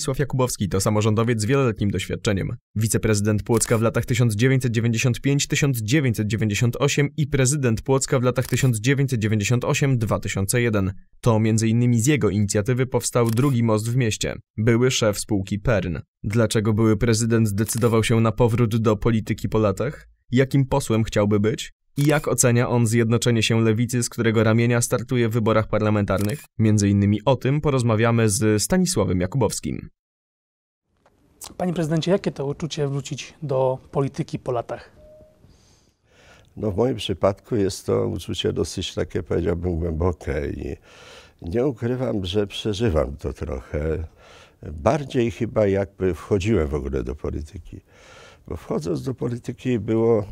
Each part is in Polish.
Stanisław Jakubowski to samorządowiec z wieloletnim doświadczeniem. Wiceprezydent Płocka w latach 1995-1998 i prezydent Płocka w latach 1998-2001. To m.in. z jego inicjatywy powstał drugi most w mieście. Były szef spółki PERN. Dlaczego były prezydent zdecydował się na powrót do polityki po latach? Jakim posłem chciałby być? I jak ocenia on zjednoczenie się lewicy, z którego ramienia startuje w wyborach parlamentarnych? Między innymi o tym porozmawiamy z Stanisławem Jakubowskim. Panie prezydencie, jakie to uczucie wrócić do polityki po latach? No w moim przypadku jest to uczucie dosyć takie, powiedziałbym, głębokie i nie ukrywam, że przeżywam to trochę. Bardziej chyba jakby wchodziłem w ogóle do polityki. Bo wchodząc do polityki było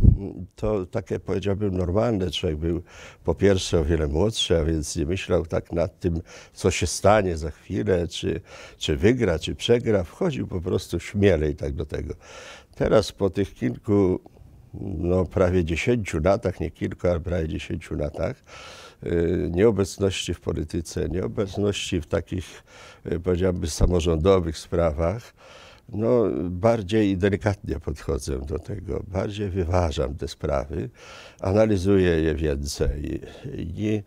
to takie, powiedziałbym, normalne. Człowiek był po pierwsze o wiele młodszy, a więc nie myślał tak nad tym, co się stanie za chwilę, czy, czy wygra, czy przegra. Wchodził po prostu śmielej tak do tego. Teraz po tych kilku, no prawie dziesięciu latach, nie kilku, ale prawie dziesięciu latach, y, nieobecności w polityce, nieobecności w takich, y, powiedziałbym, samorządowych sprawach, no, bardziej delikatnie podchodzę do tego, bardziej wyważam te sprawy, analizuję je więcej i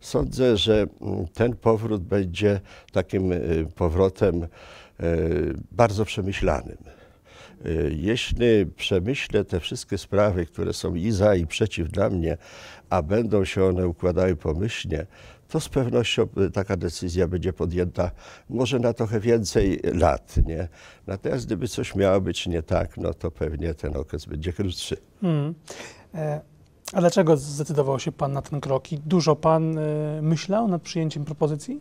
sądzę, że ten powrót będzie takim y, powrotem y, bardzo przemyślanym. Y, jeśli przemyślę te wszystkie sprawy, które są i za, i przeciw dla mnie, a będą się one układały pomyślnie, to z pewnością taka decyzja będzie podjęta może na trochę więcej lat. Nie? Natomiast gdyby coś miało być nie tak, no to pewnie ten okres będzie krótszy. Hmm. E, a dlaczego zdecydował się Pan na ten krok i dużo Pan e, myślał nad przyjęciem propozycji?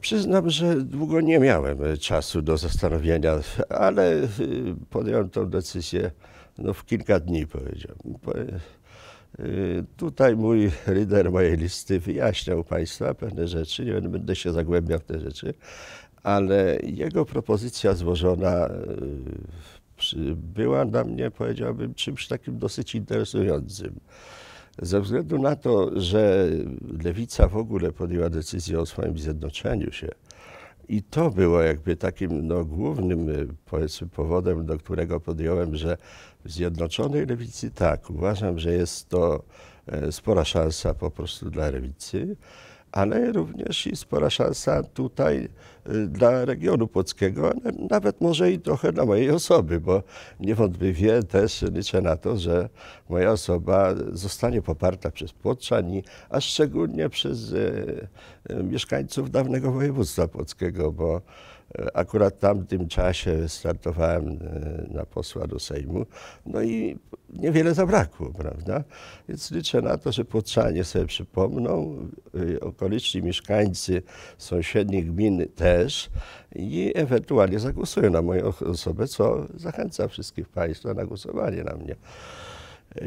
Przyznam, że długo nie miałem czasu do zastanowienia, ale podjąłem tę decyzję no, w kilka dni, powiedziałbym. Y, tutaj mój lider mojej listy wyjaśniał Państwa pewne rzeczy, nie będę się zagłębiał w te rzeczy, ale jego propozycja złożona y, była dla mnie, powiedziałbym, czymś takim dosyć interesującym. Ze względu na to, że lewica w ogóle podjęła decyzję o swoim zjednoczeniu się, i to było jakby takim no, głównym y, powiedzmy, powodem, do którego podjąłem, że w Zjednoczonej Lewicy tak, uważam, że jest to e, spora szansa po prostu dla lewicy ale również i spora szansa tutaj y, dla regionu płockiego, nawet może i trochę dla mojej osoby, bo niewątpliwie też liczę na to, że moja osoba zostanie poparta przez Płotrzan, a szczególnie przez y, y, mieszkańców dawnego województwa płockiego, bo Akurat w tamtym czasie startowałem e, na posła do Sejmu, no i niewiele zabrakło, prawda? Więc liczę na to, że Płotrzanie sobie przypomną, e, okoliczni mieszkańcy sąsiednich gmin też i ewentualnie zagłosują na moją osobę, co zachęca wszystkich Państwa na głosowanie na mnie. E,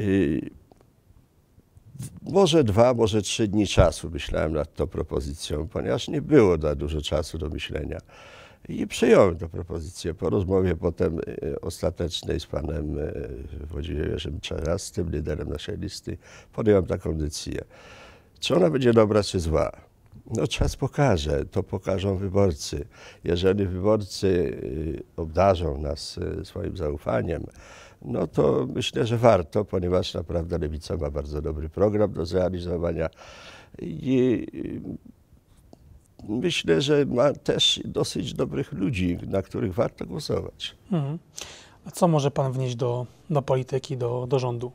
może dwa, może trzy dni czasu myślałem nad tą propozycją, ponieważ nie było za dużo czasu do myślenia. I przyjąłem tę propozycję po rozmowie potem e, ostatecznej z panem e, Włodzimierzem Czarastym, liderem naszej listy. Podjąłem taką decyzję. Czy ona będzie dobra, czy zła? No czas pokaże, to pokażą wyborcy. Jeżeli wyborcy e, obdarzą nas swoim zaufaniem, no to myślę, że warto, ponieważ naprawdę Lewica ma bardzo dobry program do zrealizowania i myślę, że ma też dosyć dobrych ludzi, na których warto głosować. Mhm. A co może Pan wnieść do, do polityki, do, do rządu?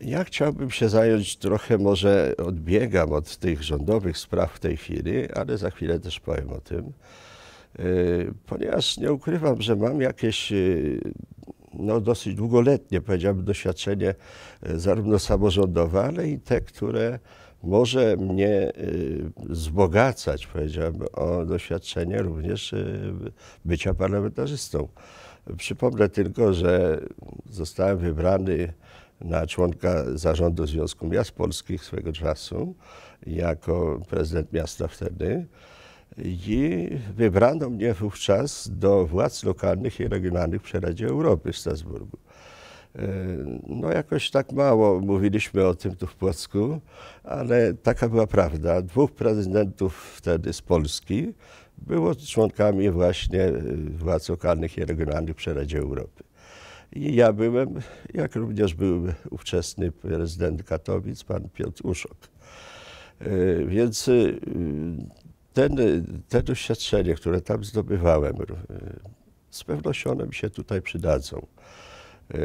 Ja chciałbym się zająć trochę, może odbiegam od tych rządowych spraw w tej chwili, ale za chwilę też powiem o tym, e, ponieważ nie ukrywam, że mam jakieś e, no, dosyć długoletnie, powiedziałbym, doświadczenie e, zarówno samorządowe, ale i te, które może mnie y, wzbogacać, powiedziałbym, o doświadczenie również y, bycia parlamentarzystą. Przypomnę tylko, że zostałem wybrany na członka zarządu Związku Miast Polskich swego czasu jako prezydent miasta wtedy i wybrano mnie wówczas do władz lokalnych i regionalnych przy Radzie Europy w Strasburgu. No jakoś tak mało mówiliśmy o tym tu w Płocku, ale taka była prawda. Dwóch prezydentów wtedy z Polski było członkami właśnie władz lokalnych i regionalnych przy Radzie Europy. I ja byłem, jak również był ówczesny prezydent Katowic, pan Piotr Uszok. Więc ten, te doświadczenie, które tam zdobywałem, z pewnością one mi się tutaj przydadzą. E,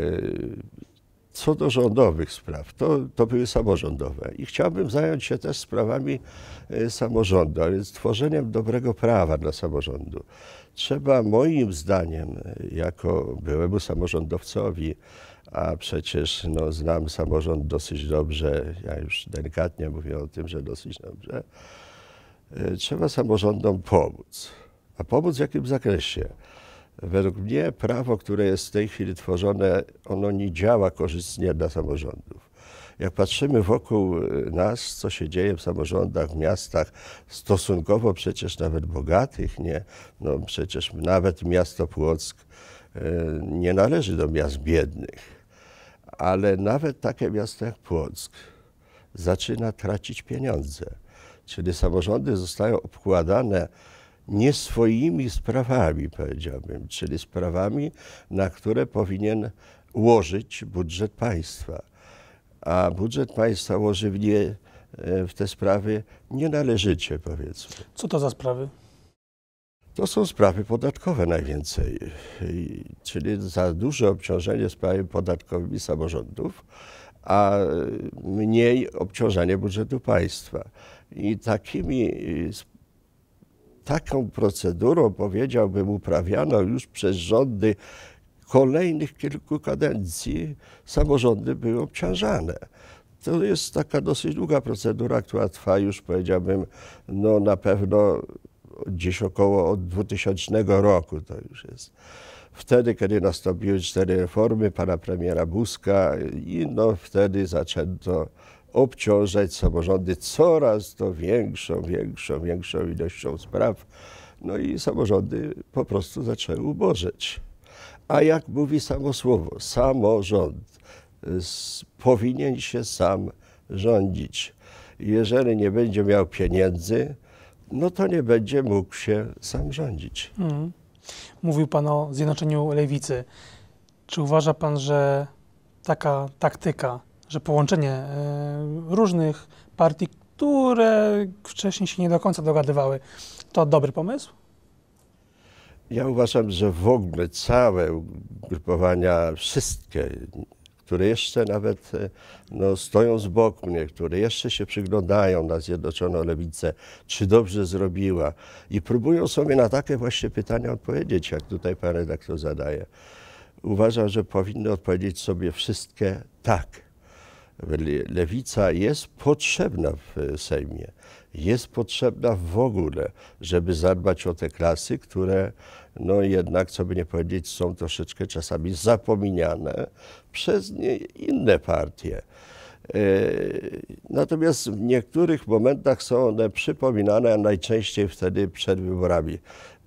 co do rządowych spraw, to, to były samorządowe i chciałbym zająć się też sprawami e, samorządu, a więc tworzeniem dobrego prawa dla samorządu. Trzeba moim zdaniem, e, jako byłemu samorządowcowi, a przecież no, znam samorząd dosyć dobrze, ja już delikatnie mówię o tym, że dosyć dobrze, trzeba samorządom pomóc. A pomóc w jakim zakresie? Według mnie prawo, które jest w tej chwili tworzone, ono nie działa korzystnie dla samorządów. Jak patrzymy wokół y, nas, co się dzieje w samorządach, w miastach, stosunkowo przecież nawet bogatych, nie? No przecież nawet miasto Płock y, nie należy do miast biednych, ale nawet takie miasto jak Płock zaczyna tracić pieniądze. Czyli samorządy zostają obkładane nie swoimi sprawami, powiedziałbym, czyli sprawami, na które powinien łożyć budżet państwa. A budżet państwa łoży w, nie, e, w te sprawy nienależycie, powiedzmy. Co to za sprawy? To są sprawy podatkowe najwięcej, czyli za duże obciążenie sprawami podatkowymi samorządów, a mniej obciążenie budżetu państwa. I takimi taką procedurą, powiedziałbym, uprawiano już przez rządy kolejnych kilku kadencji, samorządy były obciążane. To jest taka dosyć długa procedura, która trwa już, powiedziałbym, no na pewno gdzieś około od 2000 roku to już jest. Wtedy, kiedy nastąpiły cztery reformy pana premiera Buzka i no wtedy zaczęto obciążać samorządy coraz to większą, większą, większą ilością spraw. No i samorządy po prostu zaczęły ubożeć. A jak mówi samo słowo, samorząd powinien się sam rządzić. Jeżeli nie będzie miał pieniędzy, no to nie będzie mógł się sam rządzić. Mm. Mówił Pan o zjednoczeniu lewicy. Czy uważa Pan, że taka taktyka że połączenie e, różnych partii, które wcześniej się nie do końca dogadywały, to dobry pomysł? Ja uważam, że w ogóle całe ugrupowania, wszystkie, które jeszcze nawet e, no, stoją z boku, niektóre jeszcze się przyglądają na Zjednoczoną Lewicę, czy dobrze zrobiła i próbują sobie na takie właśnie pytania odpowiedzieć, jak tutaj pan redaktor zadaje. Uważam, że powinny odpowiedzieć sobie wszystkie tak lewica jest potrzebna w Sejmie. Jest potrzebna w ogóle, żeby zadbać o te klasy, które no jednak, co by nie powiedzieć, są troszeczkę czasami zapomniane przez inne partie. E, natomiast w niektórych momentach są one przypominane, a najczęściej wtedy przed wyborami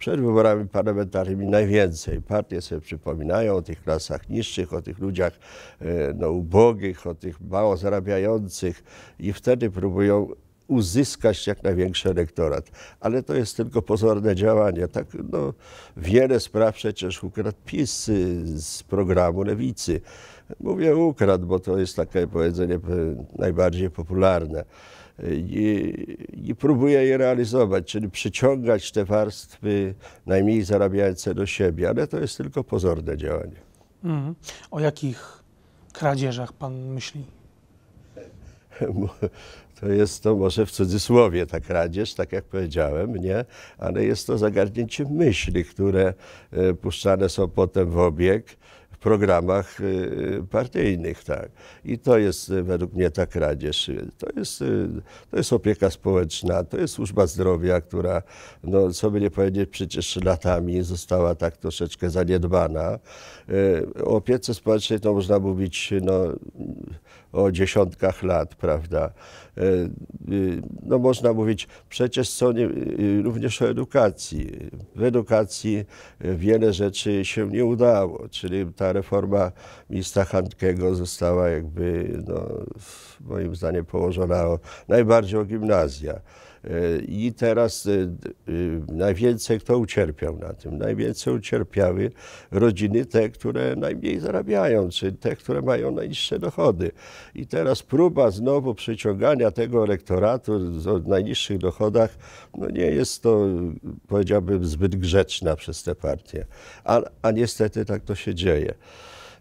przed wyborami parlamentarnymi najwięcej. Partie sobie przypominają o tych klasach niższych, o tych ludziach e, no, ubogich, o tych mało zarabiających i wtedy próbują uzyskać jak największy elektorat. Ale to jest tylko pozorne działanie. Tak, no, wiele spraw przecież ukradł PiS z programu Lewicy. Mówię ukradł, bo to jest takie powiedzenie najbardziej popularne i, i próbuje je realizować, czyli przyciągać te warstwy najmniej zarabiające do siebie, ale to jest tylko pozorne działanie. Mm. O jakich kradzieżach pan myśli? To jest to może w cudzysłowie ta kradzież, tak jak powiedziałem, nie? Ale jest to zagarnięcie myśli, które e, puszczane są potem w obieg programach y, partyjnych, tak. I to jest y, według mnie ta kradzież. To jest, y, to jest opieka społeczna, to jest służba zdrowia, która, no co by nie powiedzieć, przecież latami została tak troszeczkę zaniedbana. O opiece społecznej to można mówić, no o dziesiątkach lat, prawda? E, no można mówić, przecież są nie, również o edukacji. W edukacji wiele rzeczy się nie udało, czyli ta reforma ministra Handkego została jakby, no, moim zdaniem, położona o, najbardziej o gimnazja. I teraz y, y, najwięcej kto ucierpiał na tym? Najwięcej ucierpiały rodziny te, które najmniej zarabiają, czy te, które mają najniższe dochody. I teraz próba znowu przyciągania tego elektoratu o najniższych dochodach, no nie jest to, powiedziałbym, zbyt grzeczna przez te partie. A, a niestety tak to się dzieje.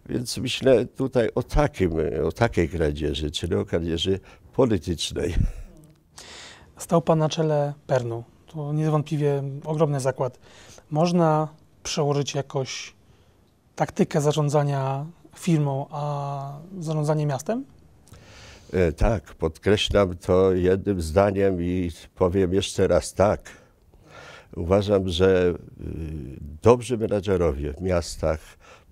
Więc myślę tutaj o, takim, o takiej kradzieży, czyli o kradzieży politycznej. Stał Pan na czele Pernu. To niewątpliwie ogromny zakład. Można przełożyć jakoś taktykę zarządzania firmą, a zarządzanie miastem? E, tak, podkreślam to jednym zdaniem i powiem jeszcze raz tak. Uważam, że y, dobrzy menadżerowie w miastach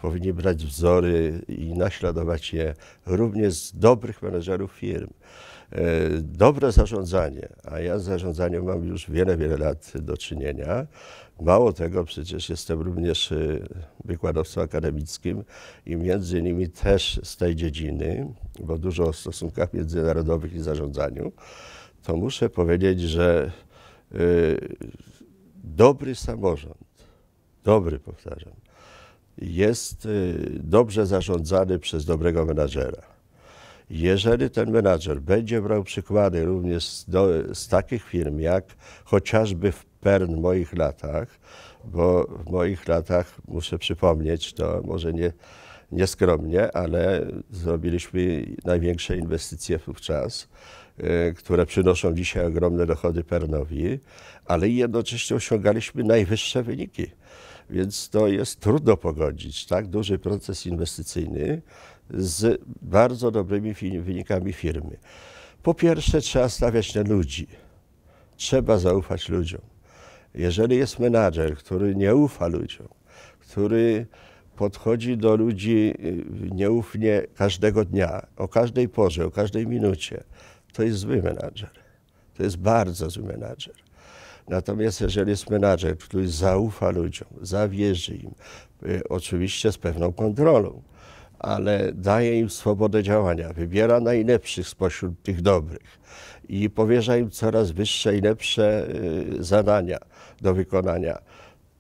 powinni brać wzory i naśladować je również z dobrych menedżerów firm. E, dobre zarządzanie, a ja z zarządzaniem mam już wiele, wiele lat do czynienia. Mało tego, przecież jestem również e, wykładowcą akademickim i między innymi też z tej dziedziny, bo dużo o stosunkach międzynarodowych i zarządzaniu, to muszę powiedzieć, że e, dobry samorząd, dobry powtarzam, jest dobrze zarządzany przez dobrego menadżera. Jeżeli ten menadżer będzie brał przykłady również do, z takich firm, jak chociażby w Pern moich latach, bo w moich latach, muszę przypomnieć, to może nie, nieskromnie, ale zrobiliśmy największe inwestycje wówczas, y, które przynoszą dzisiaj ogromne dochody Pernowi, ale jednocześnie osiągaliśmy najwyższe wyniki. Więc to jest trudno pogodzić, tak? Duży proces inwestycyjny z bardzo dobrymi wynikami firmy. Po pierwsze, trzeba stawiać na ludzi. Trzeba zaufać ludziom. Jeżeli jest menadżer, który nie ufa ludziom, który podchodzi do ludzi y, nieufnie każdego dnia, o każdej porze, o każdej minucie, to jest zły menadżer. To jest bardzo zły menadżer. Natomiast jeżeli jest menadżer, który zaufa ludziom, zawierzy im, y, oczywiście z pewną kontrolą, ale daje im swobodę działania, wybiera najlepszych spośród tych dobrych i powierza im coraz wyższe i lepsze y, zadania do wykonania.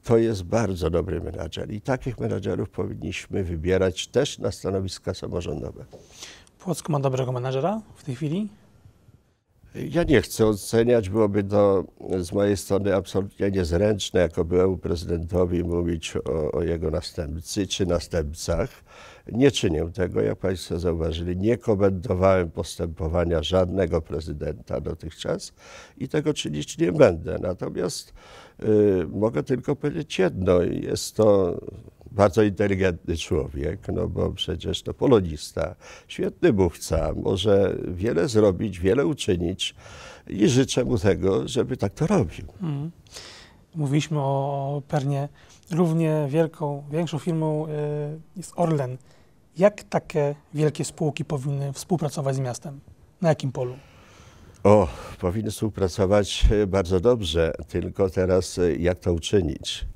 To jest bardzo dobry menadżer i takich menadżerów powinniśmy wybierać też na stanowiska samorządowe. Płock ma dobrego menadżera w tej chwili? Ja nie chcę oceniać, byłoby to z mojej strony absolutnie niezręczne, jako byłemu prezydentowi mówić o, o, jego następcy czy następcach. Nie czynię tego, jak Państwo zauważyli. Nie komentowałem postępowania żadnego prezydenta dotychczas i tego czynić nie będę. Natomiast y, mogę tylko powiedzieć jedno. Jest to bardzo inteligentny człowiek, no bo przecież to polonista, świetny mówca, może wiele zrobić, wiele uczynić i życzę mu tego, żeby tak to robił. Mm. Mówiliśmy o Pernie. Równie wielką, większą firmą y, jest Orlen. Jak takie wielkie spółki powinny współpracować z miastem? Na jakim polu? O, powinny współpracować bardzo dobrze, tylko teraz y, jak to uczynić?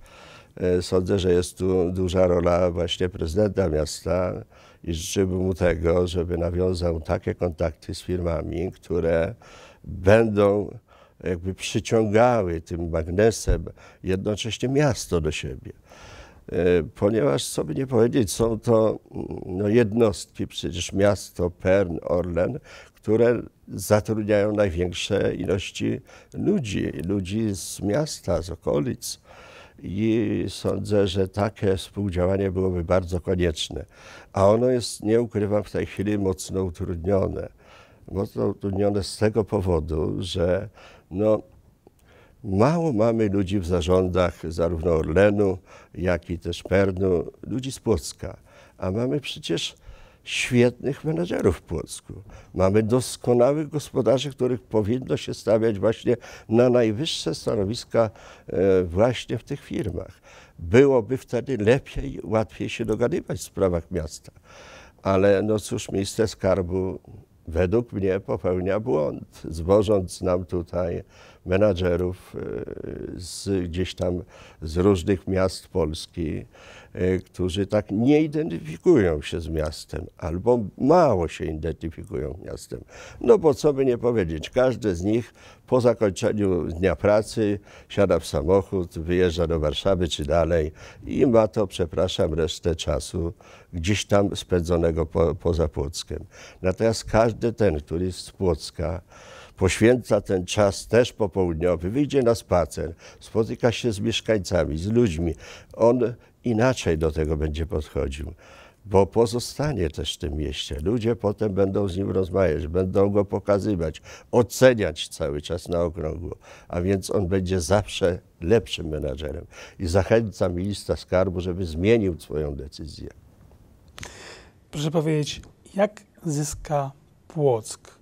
E, sądzę, że jest tu duża rola właśnie prezydenta miasta i życzyłbym mu tego, żeby nawiązał takie kontakty z firmami, które będą jakby przyciągały tym magnesem jednocześnie miasto do siebie. E, ponieważ, co by nie powiedzieć, są to no, jednostki, przecież miasto, Pern, Orlen, które zatrudniają największe ilości ludzi, ludzi z miasta, z okolic i sądzę, że takie współdziałanie byłoby bardzo konieczne. A ono jest, nie ukrywam, w tej chwili mocno utrudnione. Mocno utrudnione z tego powodu, że no, mało mamy ludzi w zarządach zarówno Orlenu, jak i też Pernu, ludzi z Płocka. A mamy przecież świetnych menedżerów w Płocku. Mamy doskonałych gospodarzy, których powinno się stawiać właśnie na najwyższe stanowiska e, właśnie w tych firmach. Byłoby wtedy lepiej, łatwiej się dogadywać w sprawach miasta. Ale no cóż, minister skarbu według mnie popełnia błąd, zwożąc nam tutaj menadżerów e, z, gdzieś tam z różnych miast Polski, e, którzy tak nie identyfikują się z miastem albo mało się identyfikują z miastem. No bo co by nie powiedzieć, każdy z nich po zakończeniu dnia pracy siada w samochód, wyjeżdża do Warszawy czy dalej i ma to, przepraszam, resztę czasu gdzieś tam spędzonego po, poza Płockiem. Natomiast każdy ten, który jest z Płocka, poświęca ten czas też popołudniowy, wyjdzie na spacer, spotyka się z mieszkańcami, z ludźmi. On inaczej do tego będzie podchodził bo pozostanie też w tym mieście. Ludzie potem będą z nim rozmawiać, będą go pokazywać, oceniać cały czas na okrągło, a więc on będzie zawsze lepszym menadżerem. I zachęcam ministra skarbu, żeby zmienił swoją decyzję. Proszę powiedzieć, jak zyska Płock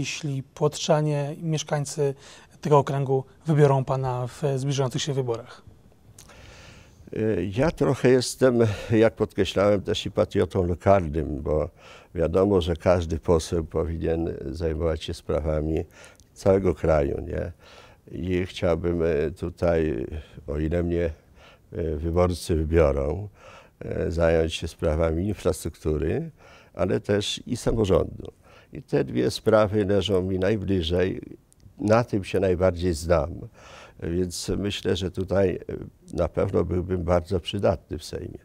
jeśli płotczanie i mieszkańcy tego okręgu wybiorą pana w zbliżających się wyborach? Ja trochę jestem, jak podkreślałem, też i patriotą lokalnym, bo wiadomo, że każdy poseł powinien zajmować się sprawami całego kraju, nie? I chciałbym e, tutaj, o ile mnie e, wyborcy wybiorą, e, zająć się sprawami infrastruktury, ale też i samorządu. I te dwie sprawy leżą mi najbliżej. Na tym się najbardziej znam. Więc myślę, że tutaj e, na pewno byłbym bardzo przydatny w Sejmie.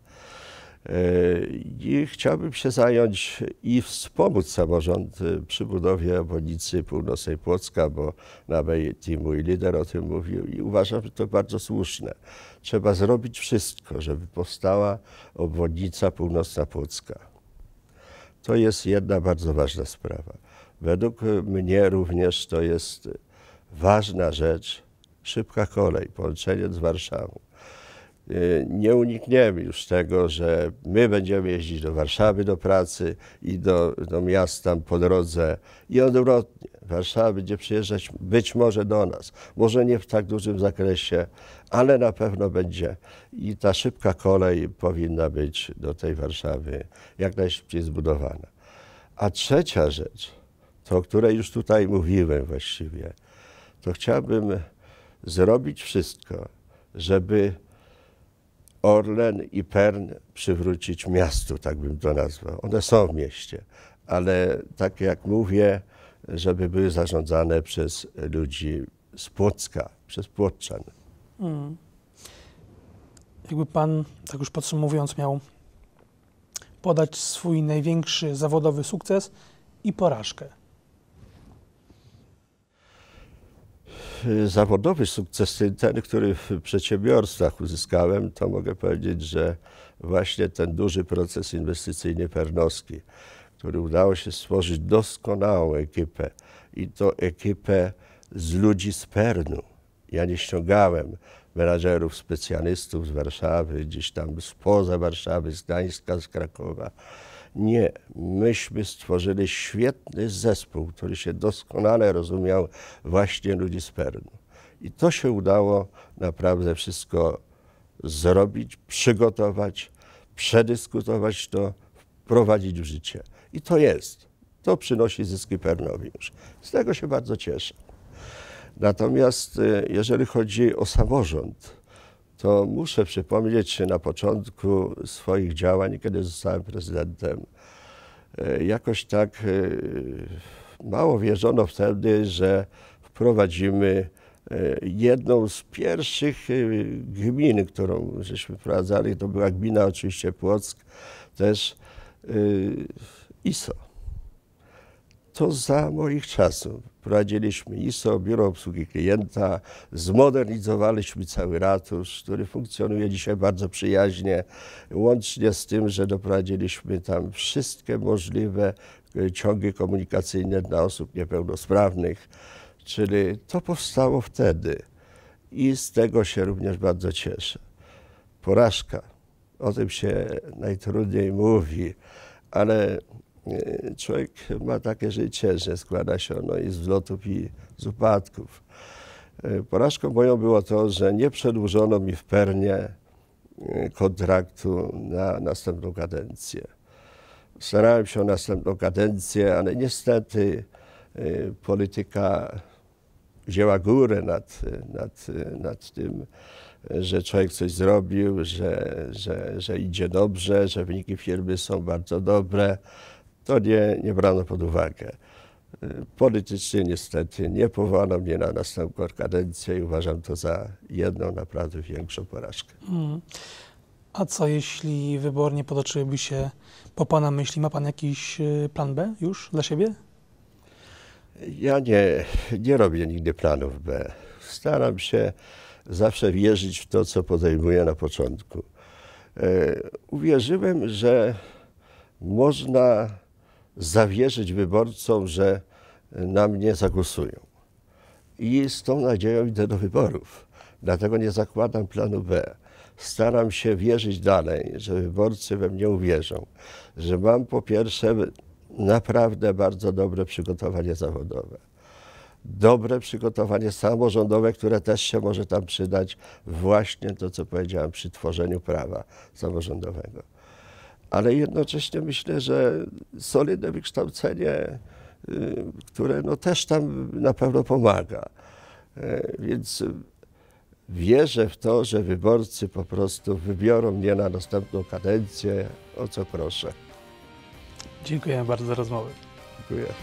E, I chciałbym się zająć i wspomóc samorząd e, przy budowie obwodnicy północnej Płocka, bo nawet i mój lider o tym mówił i uważam, że to bardzo słuszne. Trzeba zrobić wszystko, żeby powstała obwodnica północna Płocka. To jest jedna bardzo ważna sprawa. Według mnie również to jest ważna rzecz, szybka kolej, połączenie z Warszawą. Y, nie unikniemy już tego, że my będziemy jeździć do Warszawy do pracy i do, do miasta po drodze i odwrotnie. Warszawa będzie przyjeżdżać być może do nas, może nie w tak dużym zakresie, ale na pewno będzie i ta szybka kolej powinna być do tej Warszawy jak najszybciej zbudowana. A trzecia rzecz, to o której już tutaj mówiłem właściwie, to chciałbym zrobić wszystko, żeby Orlen i Pern przywrócić miastu, tak bym to nazwał. One są w mieście, ale tak jak mówię, żeby były zarządzane przez ludzi z Płocka, przez Płotczan. Hmm. Jakby pan, tak już podsumowując, miał podać swój największy zawodowy sukces i porażkę. Zawodowy sukces, ten, który w przedsiębiorstwach uzyskałem, to mogę powiedzieć, że właśnie ten duży proces inwestycyjny pernowski, który udało się stworzyć doskonałą ekipę i to ekipę z ludzi z Pernu. Ja nie ściągałem menadżerów, specjalistów z Warszawy, gdzieś tam spoza Warszawy, z Gdańska, z Krakowa. Nie, myśmy stworzyli świetny zespół, który się doskonale rozumiał właśnie ludzi z Pernu. I to się udało naprawdę wszystko zrobić, przygotować, przedyskutować to, wprowadzić w życie. I to jest. To przynosi zyski Pernowi już. Z tego się bardzo cieszę. Natomiast y, jeżeli chodzi o samorząd, to muszę przypomnieć się na początku swoich działań, kiedy zostałem prezydentem. Y, jakoś tak y, mało wierzono wtedy, że wprowadzimy jedną z pierwszych gmin, którą żeśmy wprowadzali, to była gmina oczywiście Płock, też ISO to za moich czasów. Prowadziliśmy ISO, Biuro Obsługi Klienta, zmodernizowaliśmy cały ratusz, który funkcjonuje dzisiaj bardzo przyjaźnie, łącznie z tym, że doprowadziliśmy tam wszystkie możliwe e, ciągi komunikacyjne dla osób niepełnosprawnych, czyli to powstało wtedy i z tego się również bardzo cieszę. Porażka, o tym się najtrudniej mówi, ale człowiek ma takie życie, że składa się ono i z wzlotów i z upadków. E, porażką moją było to, że nie przedłużono mi w Pernie e, kontraktu na następną kadencję. starałem się o następną kadencję, ale niestety polityka wzięła górę nad, nad, nad tym, że człowiek coś zrobił, że, że, że idzie dobrze, że wyniki firmy są bardzo dobre. To nie, nie brano pod uwagę. Politycznie niestety nie powołano mnie na następną kadencję i uważam to za jedną naprawdę większą porażkę. Mm. A co jeśli wybory nie potoczyłyby się po Pana myśli? Ma Pan jakiś y, plan B już dla siebie? Ja nie, nie robię nigdy planów B. Staram się zawsze wierzyć w to, co podejmuję na początku. E, uwierzyłem, że można zawierzyć wyborcom, że na mnie zagłosują. I z tą nadzieją idę do wyborów. Dlatego nie zakładam planu B. Staram się wierzyć dalej, że wyborcy we mnie uwierzą, że mam po pierwsze naprawdę bardzo dobre przygotowanie zawodowe. Dobre przygotowanie samorządowe, które też się może tam przydać, właśnie to, co powiedziałem przy tworzeniu prawa samorządowego. Ale jednocześnie myślę, że solidne wykształcenie, y, które no też tam na pewno pomaga. E, więc wierzę w to, że wyborcy po prostu wybiorą mnie na następną kadencję, o co proszę. Dziękuję bardzo za rozmowę. Dziękuję.